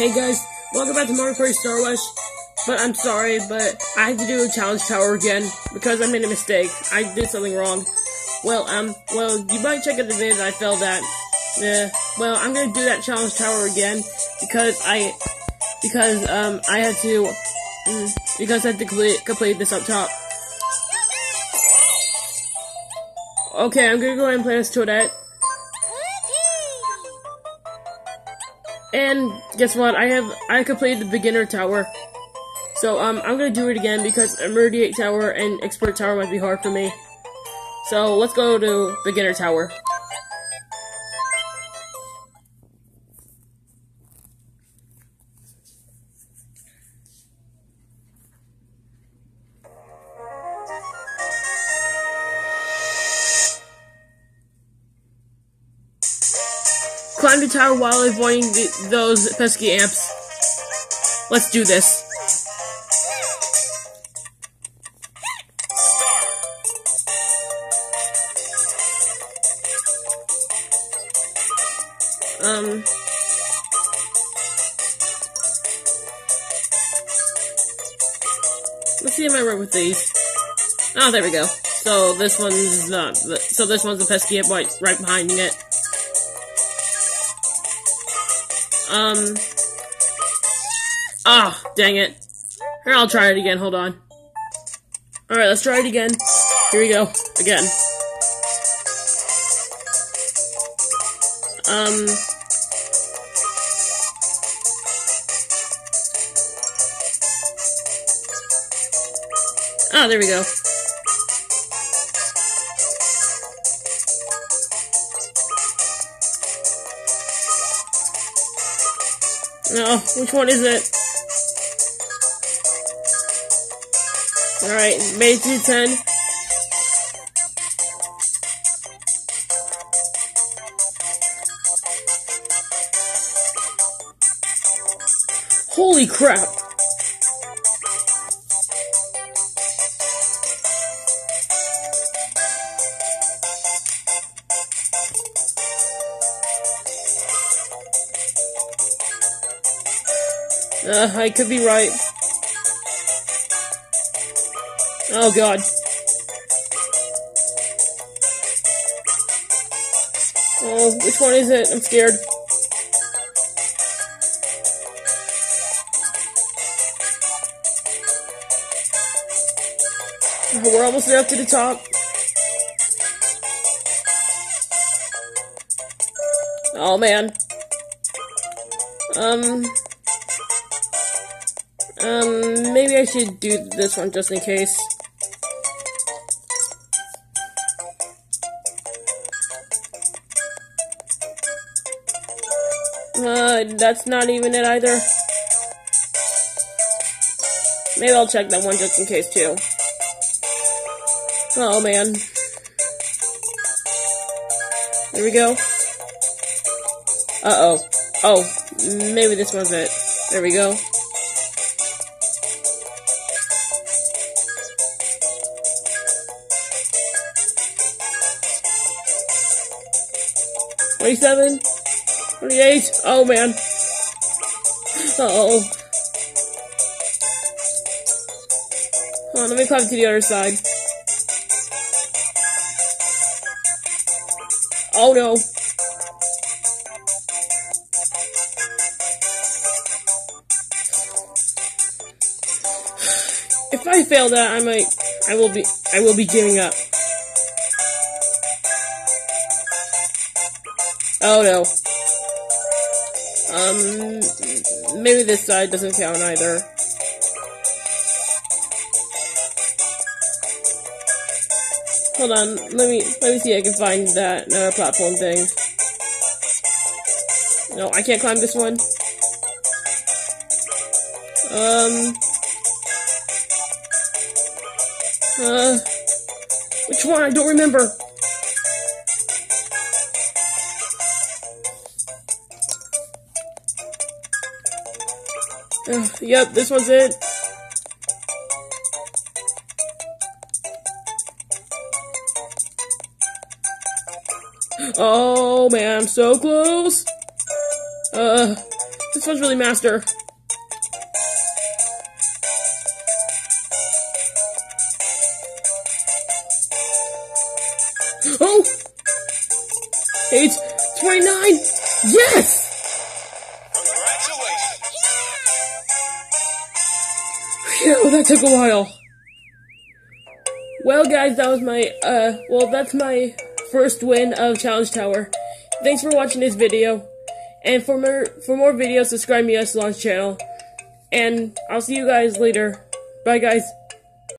Hey guys, welcome back to Mario Party Star Rush. But I'm sorry, but I had to do a challenge tower again because I made a mistake. I did something wrong. Well, um, well, you might check out the video that I failed at. Yeah, well, I'm gonna do that challenge tower again because I, because, um, I had to, mm, because I had to complete, complete this up top. Okay, I'm gonna go ahead and play this Toadette. And guess what? I have I completed the beginner tower. So um I'm gonna do it again because Emerdiate Tower and Expert Tower might be hard for me. So let's go to beginner tower. Climb the tower while avoiding the, those pesky amps. Let's do this. Um. Let's see if I work with these. Oh, there we go. So this one's not. So this one's the pesky amp right, right behind it. Um. Ah, oh, dang it. Here, I'll try it again. Hold on. Alright, let's try it again. Here we go. Again. Um. Ah, oh, there we go. No, which one is it? Alright, May it to 10. Holy crap! Uh, I could be right. Oh god. Oh, which one is it? I'm scared. We're almost there up to the top. Oh man. Um, um, maybe I should do this one just in case. Uh, that's not even it either. Maybe I'll check that one just in case too. Oh man. There we go. Uh-oh. Oh, maybe this one's it. There we go. Twenty-seven, twenty-eight. Oh man. Oh. Hold on, let me climb to the other side. Oh no. If I fail that, I might, I will be, I will be giving up. Oh no. Um, maybe this side doesn't count either. Hold on, let me, let me see if I can find that uh, platform thing. No, I can't climb this one. Um, uh, which one? I don't remember. Yep, this one's it. Oh man, I'm so close. Uh, This one's really master. Oh! It's 29! Yes! Phew, that took a while. Well, guys, that was my, uh, well, that's my first win of Challenge Tower. Thanks for watching this video. And for more, for more videos, subscribe me to my channel. And I'll see you guys later. Bye, guys.